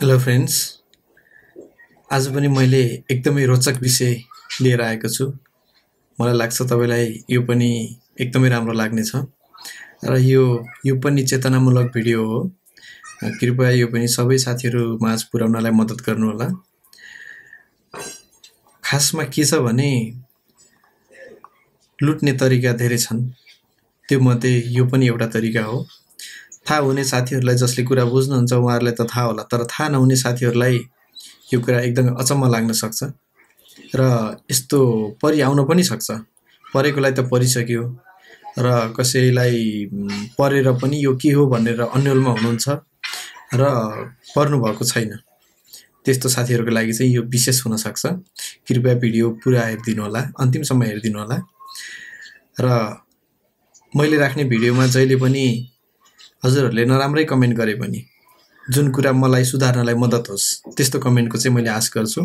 Hello friends आज पनि मैले एकदमै रोचक विषय लिएर आएको छु। मलाई लाग्छ तपाईँलाई यो पनि एकदमै राम्रो लाग्नेछ। र यो यो पनि चेतनामूलक भिडियो हो। कृपया यो पनि सबै साथीहरू माझ पुर्याउनलाई मद्दत गर्नुहोला। खासमा के छ भने लुट्ने तरिका धेरै छन्। त्योमध्ये यो पनि एउटा तरिका हो। थाहा हुने साथीहरूलाई जसले कुरा बुझ्नुहुन्छ उहाँहरूलाई त थाहा होला तर थाहा नहुने साथीहरूलाई यो कुरा एकदमै अचम्म लाग्न सक्छ। र यस्तो परि आउन पनि सक्छ। परेकोलाई त परिसक्यो। र कसैलाई परेर पनि यो के हो भनेर अन्यलमा हुनुहुन्छ र पर्नुभएको छैन। त्यस्तो साथीहरूको लागि चाहिँ यो विशेष हुनसक्छ कृपया भिडियो पुरा हेरिदिनु होला अन्तिमसम्म हेरिदिनु होला। र मैले राख्ने भिडियोमा जहिले पनि हजुरहरूले नराम्रै कमेन्ट गरे पनि। जुन कुरा मलाई सुधार्नलाई मद्दत होस् त्यस्तो कमेन्टको चाहिँ मैले आश गर्छु।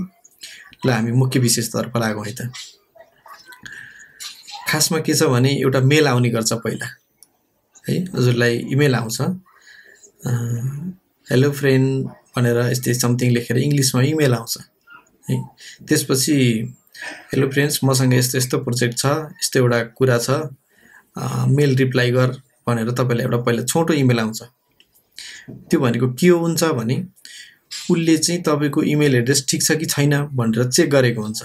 ल हामी मुख्य विशेषतर्फ लागौँ है त। खासमा के छ भने एउटा मेल आउने गर्छ पहिला। है हजुरलाई इमेल आउँछ। हेलो फ्रेन्ड भनेर यस्तै समथिङ लेखेर इङ्ग्लिसमा इमेल आउँछ। है त्यसपछि हेलो फ्रेन्ड्स मसँग यस्तो यस्तो प्रोजेक्ट छ यस्तो एउटा कुरा छ। मेल रिप्लाई गर। भनेर तपाईँलाई एउटा पहिला छोटो इमेल आउँछ। त्यो भनेको के हुन्छ भने उसले चाहिँ तपाईँको इमेल एड्रेस ठिक छ कि छैन भनेर चेक गरेको हुन्छ।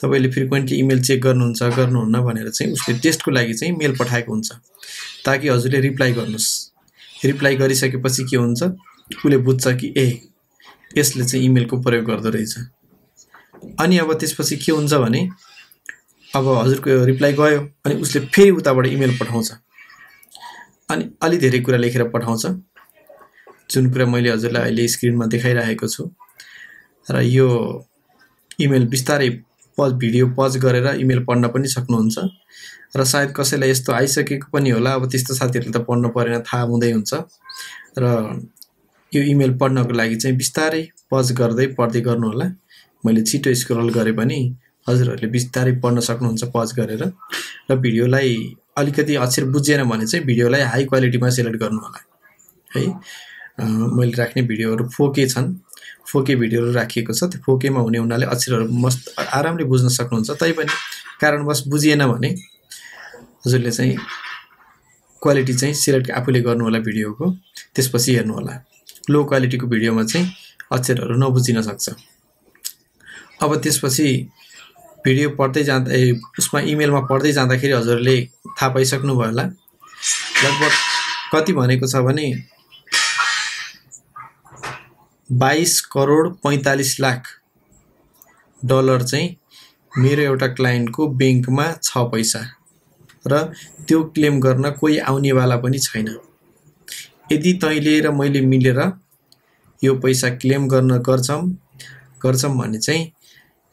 तपाईँले फ्रिक्वेन्टली इमेल चेक गर्नुहुन्छ गर्नुहुन्न भनेर चाहिँ उसले टेस्टको लागि चाहिँ मेल पठाएको हुन्छ। ताकि हजुरले रिप्लाई गर्नुहोस्। रिप्लाई गरिसकेपछि के हुन्छ? उसले बुझ्छ कि ए यसले चाहिँ इमेलको प्रयोग गर्दो रहेछ। अनि अब त्यसपछि के हुन्छ भने अब हजुरको रिप्लाई गयो अनि उसले फेरि उताबाट इमेल पठाउँछ। अनि अलि धेरै कुरा लेखेर पठाउँछ। जुन कुरा मैले हजुरलाई अहिले स्क्रिनमा देखाइरहेको छु। र यो इमेल बिस्तारै पज भिडियो पज गरेर इमेल पढ्न पनि सक्नुहुन्छ। र सायद कसैलाई यस्तो आइसकेको पनि होला। अब त्यस्तो साथीहरूले त पढ्नु परेन थाहा हुँदै हुन्छ। र यो इमेल पढ्नको लागि चाहिँ बिस्तारै पज गर्दै पढ्दै गर्नुहोला। मैले छिटो स्क्रोल गरेँ पनि हजुरहरूले बिस्तारै पढ्न सक्नुहुन्छ पज गरेर। र भिडियोलाई अलिकति अक्षर बुझेन भने चाहिँ भिडियोलाई हाई क्वालिटीमा सेलेक्ट गर्नु होला है मैले राख्ने भिडियोहरू फोके छन्। फोके भिडियोहरू राखिएको छ। त्यो फोकेमा हुने हुनाले अक्षरहरू मस्त आरामले बुझ्न सक्नुहुन्छ। तैपनि कारणवश बुझिएन भने हजुरले चाहिँ क्वालिटी चाहिँ सिलेक्ट आफूले गर्नु होला भिडियोको। त्यसपछि हेर्नु होला लो क्वालिटीको भिडियोमा चाहिँ अक्षरहरू नबुझिन सक्छ। अब त्यसपछि भिडियो पढ्दै जाँदा ए उसमा इमेलमा पढ्दै जाँदाखेरि हजुरले थाहा पाइसक्नु भयो होला। लगभग कति भनेको छ भने बाइस करोड पैँतालिस लाख डलर चाहिँ मेरो एउटा क्लाइन्टको ब्याङ्कमा छ पैसा र त्यो क्लेम गर्न कोही आउनेवाला पनि छैन। यदि तैँले र मैले मिलेर यो पैसा क्लेम गर्न गर्छौँ गर्छौँ भने चाहिँ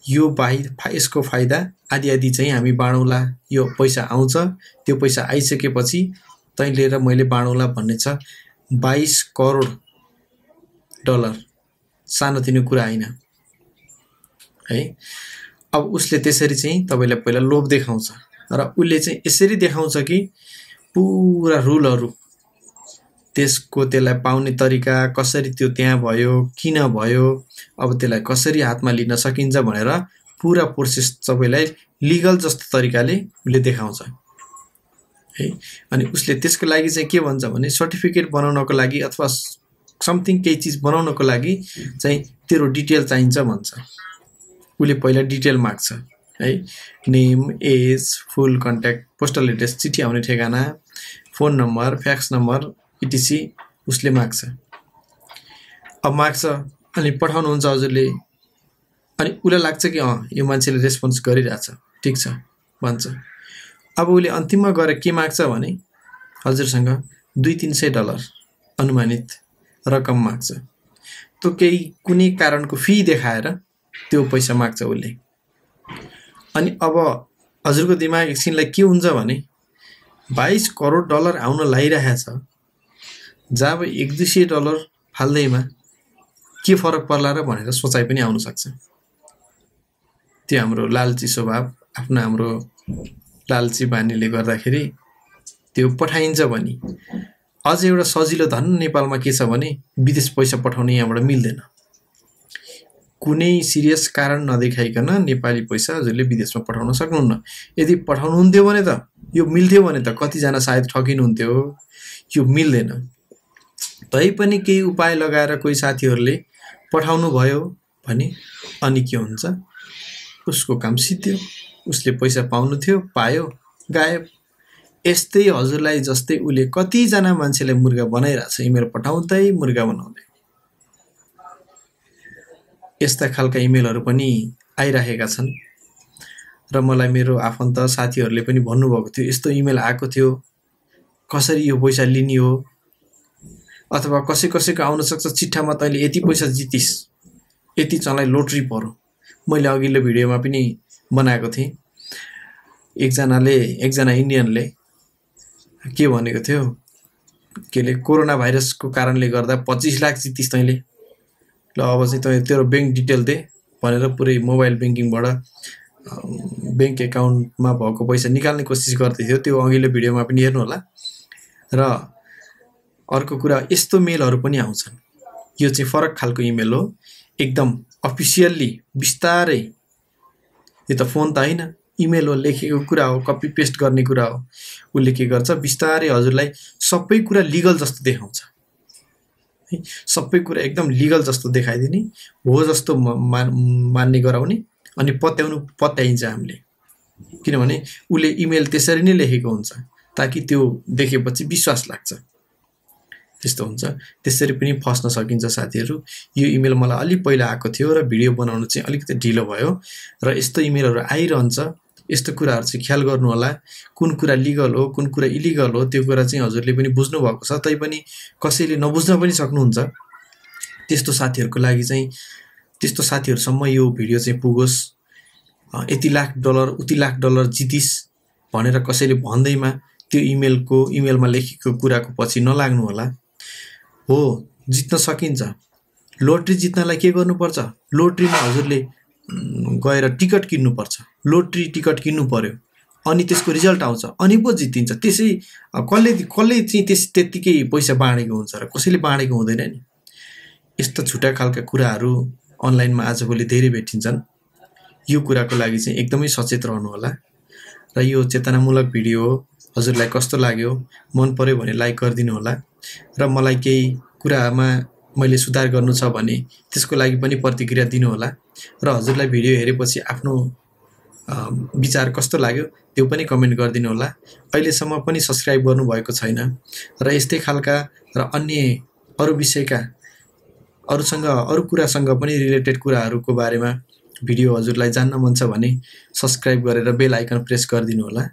यो बाहि यसको फाइदा आदि आदि चाहिँ हामी बाँडौँला यो पैसा आउँछ त्यो पैसा आइसकेपछि तैँ लिएर मैले बाँडौँला भन्ने छ बाइस करोड डलर। सानोतिनो कुरा होइन। है? अब उसले त्यसरी चाहिँ तपाईँलाई पहिला लोभ देखाउँछ र उसले चाहिँ यसरी देखाउँछ कि पुरा रुलहरू त्यसको त्यसलाई पाउने तरिका कसरी त्यो त्यहाँ भयो किन भयो अब त्यसलाई कसरी हातमा लिन सकिन्छ भनेर पुरा प्रोसेस तपाईँलाई लिगल जस्तो तरिकाले उसले देखाउँछ। है? अनि उसले त्यसको लागि चाहिँ के भन्छ भने सर्टिफिकेट बनाउनको लागि अथवा समथिङ केही चिज बनाउनको लागि चाहिँ तेरो डिटेल चाहिन्छ भन्छ। उसले पहिला डिटेल माग्छ। है? Name age full contact postal address चिठी आउने ठेगाना phone number fax number etc उसले माग्छ। अब माग्छ अनि पठाउनुहुन्छ हजुरले। अनि उसलाई लाग्छ कि अँ यो मान्छेले रेस्पोन्स गरिरहेछ। ठिक छ भन्छ। अब उसले अन्तिममा गएर के माग्छ भने हजुरसँग दुई तिन सय डलर अनुमानित रकम माग्छ। त्यो केही कुनै कारणको फी देखाएर त्यो पैसा माग्छ उसले। अनि अब हजुरको दिमाग एकछिनलाई के हुन्छ भने बाइस करोड डलर आउन लागिरहेछ। जब एक दुई सय डलर फाल्दैमा के फरक पर्ला र भनेर सोचाइ पनि आउनसक्छ त्यो हाम्रो लालची स्वभाव आफ्नो हाम्रो लालची बानीले गर्दाखेरि त्यो पठाइन्छ भने। अझ एउटा सजिलो धन नेपालमा के छ भने विदेश पैसा पठाउने यहाँबाट मिल्दैन। कुनै सिरियस कारण नदेखाइकन नेपाली पैसा हजुरले विदेशमा पठाउन सक्नुहुन्न। यदि पठाउनुहुन्थ्यो भने त यो मिल्थ्यो भने त कतिजना सायद ठगिनुहुन्थ्यो। यो मिल्दैन। तैपनि केही उपाय लगाएर कोही साथीहरूले पठाउनु भयो भने अनि के हुन्छ? उसको काम सिद्धियो उसले पैसा पाउनु थियो पायो गायब। यस्तै हजुरलाई जस्तै उसले कतिजना मान्छेलाई मुर्गा बनाइरहेछ इमेल पठाउँदै मुर्गा बनाउँदै। यस्ता खालका इमेलहरू पनि आइरहेका छन्। र मलाई मेरो आफन्त साथीहरूले पनि भन्नुभएको थियो यस्तो इमेल आएको थियो। कसरी यो पैसा लिने हो? अथवा कसै कसैको आउनसक्छ चिट्ठामा तैँले यति पैसा जितिस्। यति चलाई लोट्री पऱ्यो मैले अघिल्लो भिडियोमा पनि बनाएको थिएँ। एकजनाले एकजना इन्डियनले के भनेको थियो? के अरे कोरोना भाइरसको कारणले गर्दा पच्चिस लाख जितिस् तैँले। ल अब चाहिँ तँ तेरो ब्याङ्क डिटेल दे भनेर पुरै मोबाइल ब्याङ्किङबाट ब्याङ्क एकाउन्टमा भएको पैसा निकाल्ने कोसिस गर्दै थियो। त्यो अघिल्लो भिडियोमा पनि हेर्नु होला र अर्को कुरा यस्तो मेलहरू पनि आउँछन्। यो चाहिँ फरक खालको इमेल हो। एकदम अफिसियल्ली बिस्तारै यो त फोन त होइन। इमेल हो लेखेको कुरा हो कपी पेस्ट गर्ने कुरा हो। उसले के गर्छ बिस्तारै हजुरलाई सबै कुरा लिगल जस्तो देखाउँछ। है सबै कुरा एकदम लिगल जस्तो देखाइदिने हो जस्तो मान मान्ने गराउने अनि पत्याउनु पत्याइन्छ हामीले। किनभने उसले इमेल त्यसरी नै लेखेको हुन्छ ताकि त्यो देखेपछि विश्वास लाग्छ। त्यस्तो हुन्छ। त्यसरी पनि फस्न सकिन्छ साथीहरू। यो इमेल मलाई अलिक पहिला आएको थियो र भिडियो बनाउनु चाहिँ अलिकति ढिलो भयो र यस्तो इमेलहरू आइरहन्छ। यस्तो कुराहरू चाहिँ ख्याल गर्नु होला। कुन कुरा लिगल हो कुन कुरा इलिगल हो त्यो कुरा चाहिँ हजुरले पनि बुझ्नु भएको छ। तैपनि कसैले नबुझ्न पनि सक्नुहुन्छ। त्यस्तो साथीहरूको लागि चाहिँ त्यस्तो साथीहरूसम्म यो भिडियो चाहिँ पुगोस्। यति लाख डलर उति लाख डलर जितिस् भनेर कसैले भन्दैमा त्यो इमेलको इमेलमा लेखेको कुराको पछि नलाग्नु होला। हो जित्न सकिन्छ। लोट्री जित्नलाई के गर्नुपर्छ? लोट्रीमा हजुरले गएर टिकट किन्नुपर्छ। लोट्री टिकट किन्नु पऱ्यो अनि त्यसको रिजल्ट आउँछ। अनि पो जितिन्छ। त्यसै कसले कसले चाहिँ त्यस त्यत्तिकै पैसा बाँडेको हुन्छ र कसैले बाँडेको हुँदैन नि। यस्ता छुट्टा खालका कुराहरू अनलाइनमा आजभोलि धेरै भेटिन्छन्। यो कुराको लागि चाहिँ एकदमै सचेत रहनु होला र यो चेतनामूलक भिडियो हो। हजुरलाई कस्तो लाग्यो? मन पऱ्यो भने लाइक गरिदिनु होला। र मलाई केही कुरामा मैले सुधार गर्नु छ भने त्यसको लागि पनि प्रतिक्रिया दिनुहोला र हजुरलाई भिडियो हेरेपछि आफ्नो विचार कस्तो लाग्यो त्यो पनि कमेन्ट गरिदिनु होला। अहिलेसम्म पनि सब्सक्राइब गर्नुभएको छैन। र यस्तै खालका र अन्य अरू विषयका अरूसँग अरू कुरासँग पनि रिलेटेड कुराहरूको बारेमा भिडियो हजुरलाई जान्न मन छ भने सब्सक्राइब गरेर बेल आइकन प्रेस गरिदिनु होला।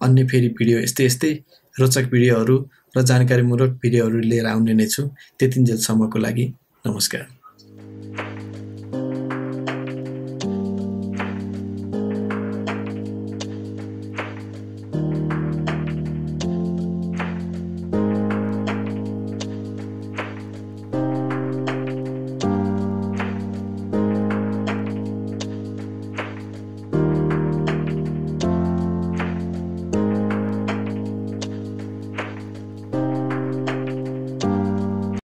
अन्य फेरि भिडियो यस्तै यस्तै रोचक भिडियोहरू र जानकारीमूलक भिडियोहरू लिएर आउने नै छु। त्यतिन्जेलसम्मको लागि नमस्कार।